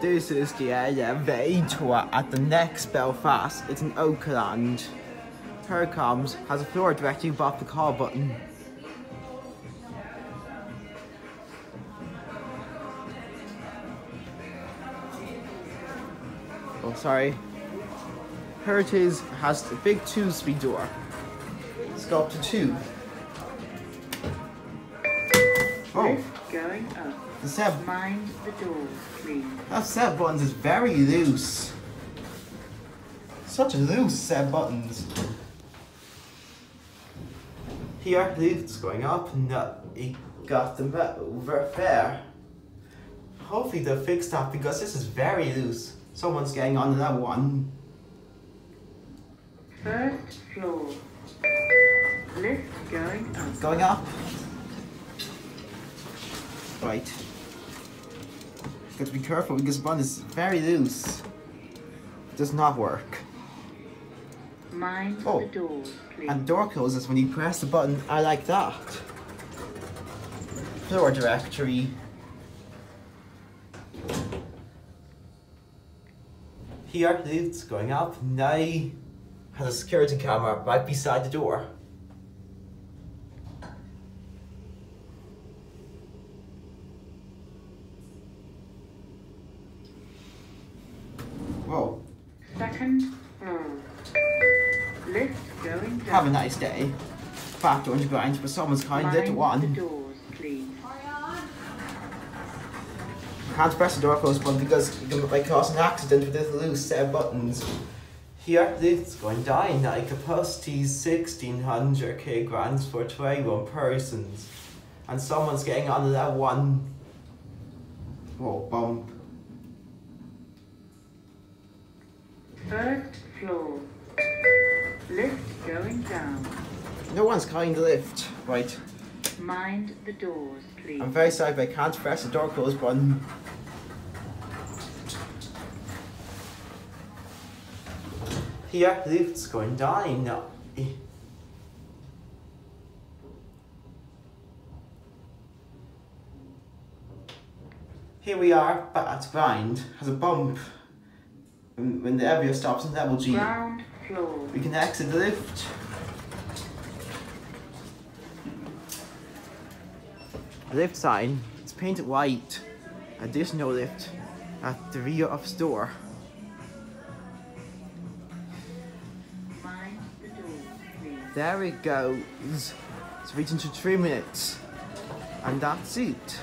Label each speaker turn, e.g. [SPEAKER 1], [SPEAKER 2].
[SPEAKER 1] This is the elevator at the next Belfast. It's in Oakland. Here comes. Has a floor directly above the call button. Oh, sorry. Here it is. Has a big two-speed door. It's got up to two. Oh,
[SPEAKER 2] going up.
[SPEAKER 1] The set
[SPEAKER 2] Mind the please.
[SPEAKER 1] That set buttons is very loose. Such a loose set buttons. Here, lift's going up. No, it got them over there. Hopefully they'll fix that because this is very loose. Someone's getting on that one.
[SPEAKER 2] First floor. Lift going up.
[SPEAKER 1] Going up. Right. Got to be careful because one is very loose. Does not work.
[SPEAKER 2] Mind
[SPEAKER 1] Oh.
[SPEAKER 2] the please.
[SPEAKER 1] And door closes when you press the button I like that. Floor directory. Here, it's going up. Now has a security camera right beside the door. Whoa.
[SPEAKER 2] Second floor. Lift going down.
[SPEAKER 1] Have a nice day. Back to underground, but someone's kind of
[SPEAKER 2] Mind the
[SPEAKER 1] one.
[SPEAKER 2] doors, please.
[SPEAKER 1] Can't press the door close button because you might cause an accident with this loose set of buttons. Here, this going down at a capacity 1600 kilograms for 21 persons. And someone's getting onto that one. Whoa, bump.
[SPEAKER 2] First floor. Lift going down.
[SPEAKER 1] No one's kind of lift. Right.
[SPEAKER 2] Mind the doors, please.
[SPEAKER 1] I'm very sorry, but I can't press the door close button. Here, lift's going down now. Here we are, but at grind has a bump. When, when the elevator stops in G,
[SPEAKER 2] Ground floor.
[SPEAKER 1] we can exit the lift. The Lift sign. It's painted white. Additional lift at the rear of store.
[SPEAKER 2] The.
[SPEAKER 1] There it goes. It's reaching to three minutes. And that's it.